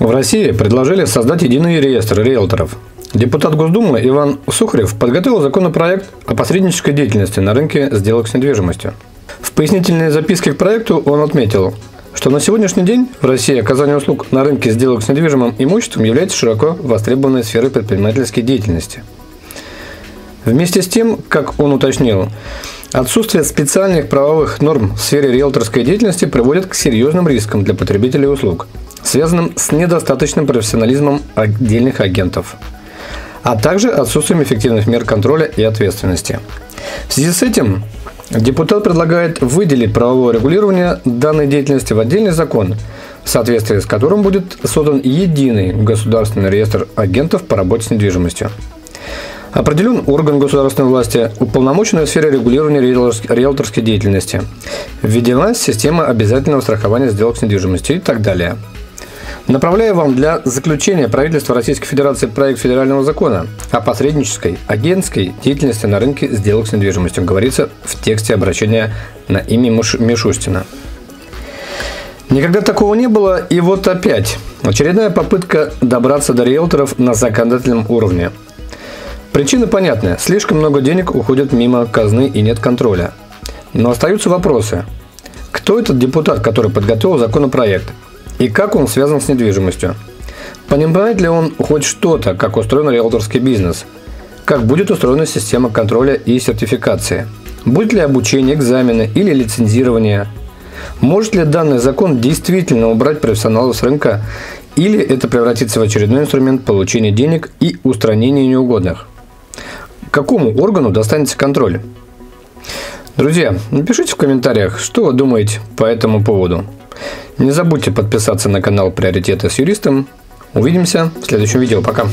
В России предложили создать единый реестр риэлторов. Депутат Госдумы Иван Сухарев подготовил законопроект о посреднической деятельности на рынке сделок с недвижимостью. В пояснительной записке к проекту он отметил, что на сегодняшний день в России оказание услуг на рынке сделок с недвижимым имуществом является широко востребованной сферой предпринимательской деятельности. Вместе с тем, как он уточнил, отсутствие специальных правовых норм в сфере риэлторской деятельности приводит к серьезным рискам для потребителей услуг – связанным с недостаточным профессионализмом отдельных агентов, а также отсутствием эффективных мер контроля и ответственности. В связи с этим депутат предлагает выделить правовое регулирование данной деятельности в отдельный закон, в соответствии с которым будет создан единый государственный реестр агентов по работе с недвижимостью. Определен орган государственной власти, уполномоченный в сфере регулирования риэлторской деятельности. Введена система обязательного страхования сделок с недвижимостью и так далее – Направляю вам для заключения правительства Российской Федерации проект федерального закона о посреднической агентской деятельности на рынке сделок с недвижимостью, говорится в тексте обращения на имя Мишустина. Никогда такого не было, и вот опять. Очередная попытка добраться до риэлторов на законодательном уровне. Причина понятная. Слишком много денег уходит мимо казны и нет контроля. Но остаются вопросы. Кто этот депутат, который подготовил законопроект? И как он связан с недвижимостью. Понимает ли он хоть что-то, как устроен риэлторский бизнес? Как будет устроена система контроля и сертификации? Будет ли обучение, экзамены или лицензирование? Может ли данный закон действительно убрать профессионалов с рынка или это превратится в очередной инструмент получения денег и устранения неугодных? Какому органу достанется контроль? Друзья, напишите в комментариях, что вы думаете по этому поводу. Не забудьте подписаться на канал Приоритеты с юристом. Увидимся в следующем видео. Пока.